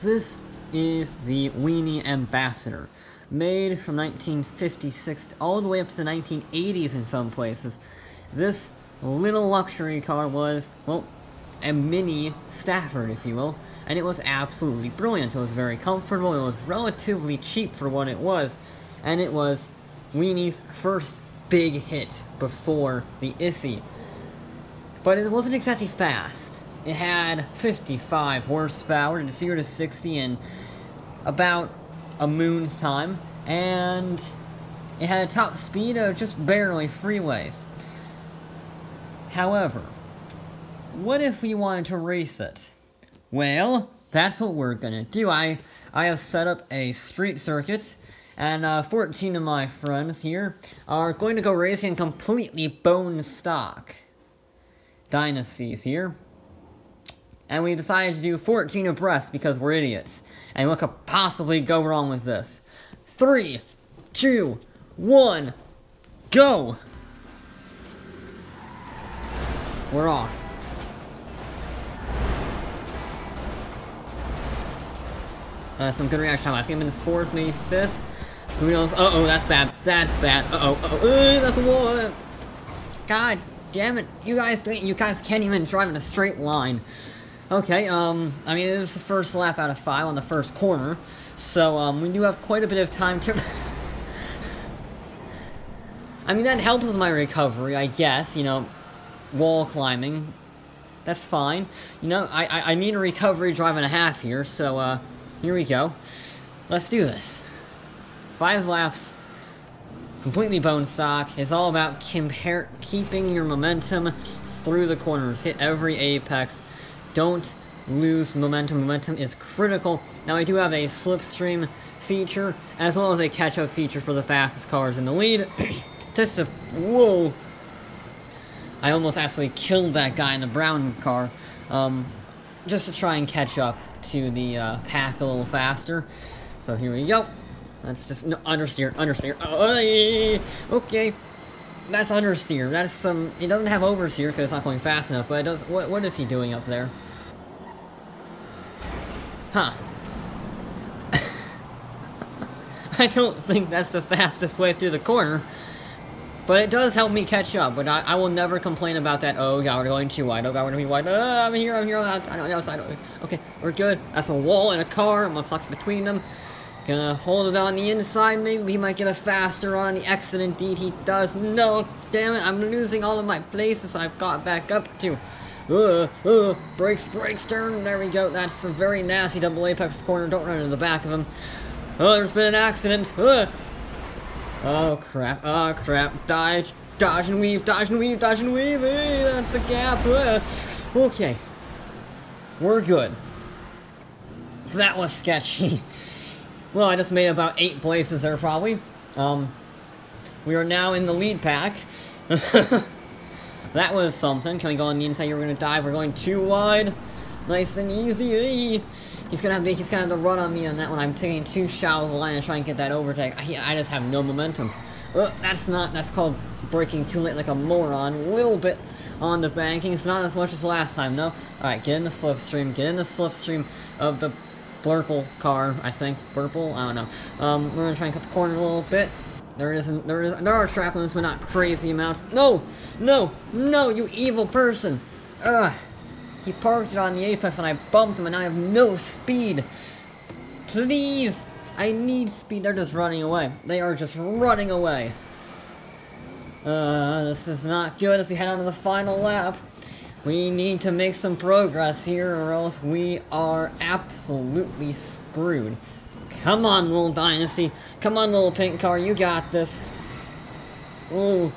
This is the Weeny Ambassador, made from 1956 all the way up to the 1980s in some places. This little luxury car was, well, a mini Stafford, if you will, and it was absolutely brilliant. It was very comfortable, it was relatively cheap for what it was, and it was Weeny's first big hit before the Issi. But it wasn't exactly fast. It had 55 horsepower to 0 to 60 in about a moon's time, and it had a top speed of just barely freeways. However, what if we wanted to race it? Well, that's what we're gonna do. I I have set up a street circuit, and uh, 14 of my friends here are going to go racing completely bone stock dynasties here. And we decided to do 14 abreast because we're idiots. And what could possibly go wrong with this? Three, two, one, go! We're off. Uh, some good reaction time. I think I'm in fourth, maybe fifth. Who knows? Uh oh, that's bad. That's bad. Uh oh. Uh that's a. God damn it! You guys, you guys can't even drive in a straight line. Okay. Um. I mean, this is the first lap out of five on the first corner, so um, we do have quite a bit of time to. I mean, that helps with my recovery, I guess. You know, wall climbing. That's fine. You know, I I, I need a recovery drive and a half here, so uh. Here we go. Let's do this. Five laps, completely bone stock. It's all about keeping your momentum through the corners. Hit every apex. Don't lose momentum. Momentum is critical. Now I do have a slipstream feature, as well as a catch-up feature for the fastest cars in the lead. Just a... Whoa! I almost actually killed that guy in the brown car. Um, just to try and catch up to the uh, pack a little faster. So here we go. That's just no, understeer, understeer. Oh, okay, that's understeer. That's some. It doesn't have oversteer because it's not going fast enough. But it does. What what is he doing up there? Huh. I don't think that's the fastest way through the corner. But it does help me catch up, but I, I will never complain about that. Oh, God, we're going too wide. Oh, God, we're going to be wide. Uh, I'm here, I'm here, I'm outside, I'm outside. Okay, we're good. That's a wall and a car, what's left between them. Gonna hold it on the inside, maybe we might get a faster on the exit. Indeed, he does. No, damn it, I'm losing all of my places I've got back up to. Uh, uh, brakes, brakes, turn. There we go. That's a very nasty double apex corner. Don't run into the back of him. Oh, there's been an accident. Uh. Oh crap, oh crap, dodge, dodge and weave, dodge and weave, dodge and weave, hey, that's the gap, uh. okay. We're good. That was sketchy. well, I just made about eight places there, probably. Um, we are now in the lead pack. that was something. Can we go on the inside? You're gonna die. We're going too wide. Nice and easy. He's gonna have to, he's gonna have to run on me on that one. I'm taking too shallow of the line and trying to get that overtake. I, I just have no momentum. Uh, that's not, that's called breaking too late like a moron. A little bit on the banking. It's not as much as last time, though. Alright, get in the slipstream. Get in the slipstream of the Blurple car, I think. Blurple? I don't know. Um, we're gonna try and cut the corner a little bit. There isn't, there is, there are shrapnels, but not crazy amounts. No! No! No, you evil person! Ugh! He parked it on the apex and I bumped him and I have no speed. Please! I need speed. They're just running away. They are just running away. Uh, this is not good as we head on to the final lap. We need to make some progress here or else we are absolutely screwed. Come on, little dynasty. Come on, little pink car. You got this. Ooh.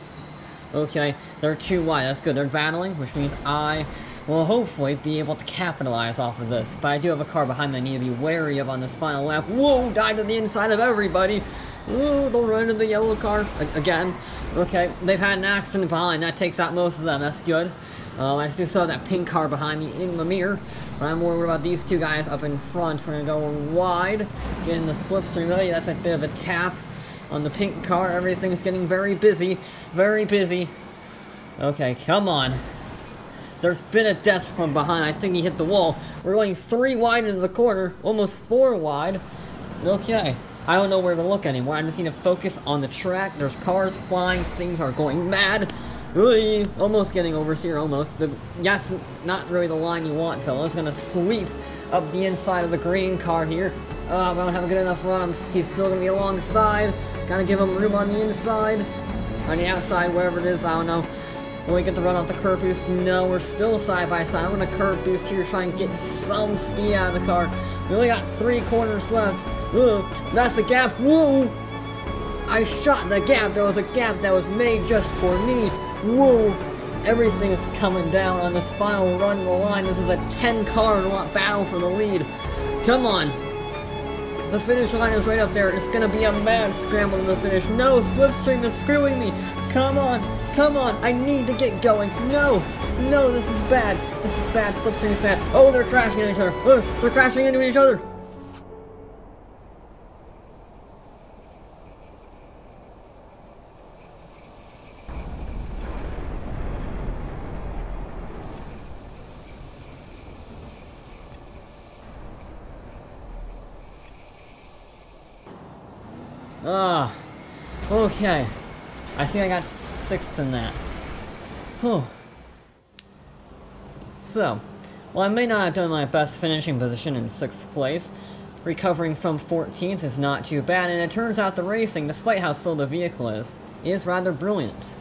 Okay, they're too wide. That's good. They're battling, which means I will hopefully be able to capitalize off of this. But I do have a car behind me I need to be wary of on this final lap. Whoa, died to the inside of everybody. Ooh, they'll run into the yellow car again. Okay, they've had an accident behind. That takes out most of them. That's good. Um, I still saw that pink car behind me in the mirror. But I'm worried about these two guys up in front. We're going to go wide. Get in the slipstream. Oh, that's a bit of a tap on the pink car. Everything's getting very busy. Very busy. Okay, come on. There's been a death from behind. I think he hit the wall. We're going three wide into the corner, almost four wide. Okay. I don't know where to look anymore. I just need to focus on the track. There's cars flying. Things are going mad. Really, almost getting over here, almost. The, yes, not really the line you want, fella. fellas. Gonna sweep up the inside of the green car here. Uh, I don't have a good enough run. I'm, he's still gonna be alongside. Gotta give him room on the inside. On the outside, wherever it is, I don't know. When we get the run off the curb boost, no, we're still side by side. I'm gonna curb boost here, try and get some speed out of the car. We only got three corners left. Ooh, that's a gap. Whoa! I shot the gap. There was a gap that was made just for me. Whoa! Everything is coming down on this final run of the line. This is a 10 car battle for the lead. Come on. The finish line is right up there. It's gonna be a mad scramble to the finish. No, Slipstream is screwing me. Come on, come on. I need to get going. No, no, this is bad. This is bad. Slipstream is bad. Oh, they're crashing into each other. Oh, they're crashing into each other. Ah, okay. I think I got sixth in that. Whew. So, while I may not have done my best finishing position in 6th place, recovering from 14th is not too bad, and it turns out the racing, despite how slow the vehicle is, is rather brilliant.